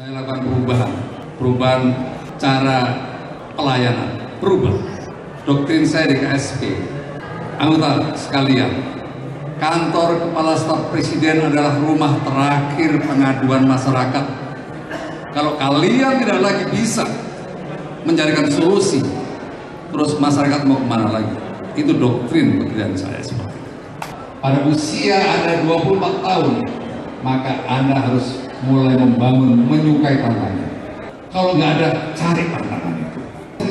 Saya lakukan perubahan, perubahan cara pelayanan, berubah. Doktrin saya di KSP, anggota sekalian, kantor kepala staf presiden adalah rumah terakhir pengaduan masyarakat. Kalau kalian tidak lagi bisa mencarikan solusi, terus masyarakat mau ke mana lagi? Itu doktrin pekerjaan saya seperti. Pada usia Anda 24 tahun, maka Anda harus mulai membangun, menyukai tantangan. Kalau nggak ada, cari tantangan itu.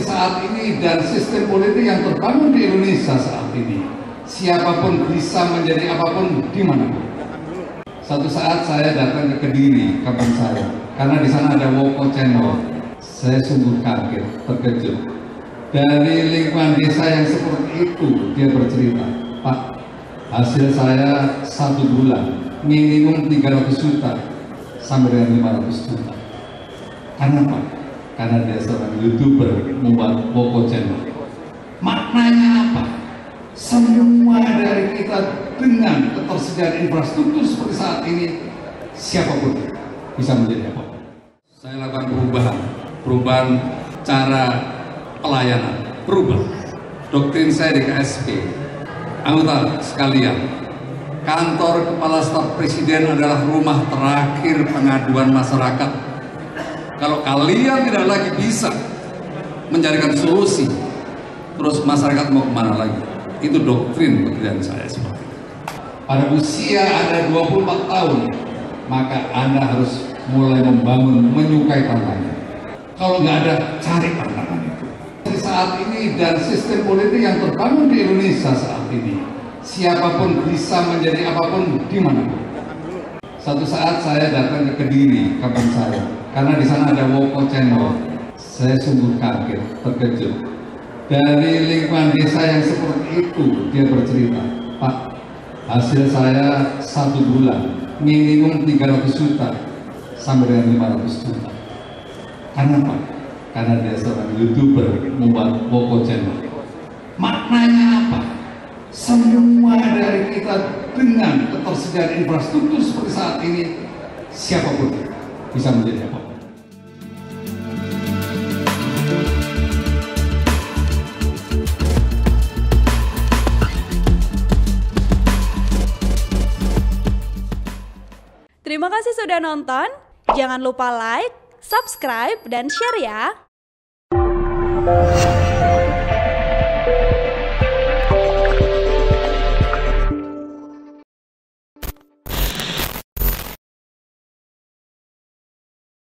Saat ini dan sistem politik yang terbangun di Indonesia saat ini, siapa pun bisa menjadi apa pun di mana Satu saat saya datang ke Kediri, kapan saya, karena di sana ada Woko Channel. Saya sungguh kaget, terkejut. Dari lingkungan desa yang seperti itu, dia bercerita, Pak, hasil saya satu bulan minimum 300 juta sampai dengan 500 juta. Karena apa? Karena dia seorang youtuber membuat Woko Channel. Maknanya apa? Semua dari kita dengan ketersediaan infrastruktur seperti saat ini, siapa pun bisa menjadi apa? Saya lakukan perubahan, perubahan cara pelayanan, berubah. Doktrin saya di KSP, anggota sekalian, kantor kepala staf presiden adalah rumah terakhir pengaduan masyarakat. Kalau kalian tidak lagi bisa mencarikan solusi, terus masyarakat mau ke mana lagi? Itu doktrin pekerjaan saya itu. Pada usia Anda 24 tahun, maka Anda harus mulai membangun, menyukai tantangan. Kalau nggak ada, cari tantangan itu. Saat ini dan sistem politik yang terbangun di Indonesia saat ini, siapa pun bisa menjadi apa pun di mana. Satu saat saya datang ke Kediri, kapan saya, karena di sana ada Woko Channel. Saya sungguh kaget, terkejut. Dari lingkungan desa yang seperti itu, dia bercerita, Pak, hasil saya satu bulan minimum 300 juta sampai dengan 500 juta. Karena apa? Karena dia seorang youtuber membuat Woko Channel. Maknanya apa? Semua dari kita dengan ketersediaan infrastruktur seperti saat ini, siapa pun bisa menjadi apa? Terima kasih sudah nonton. Jangan lupa like, subscribe, dan share ya.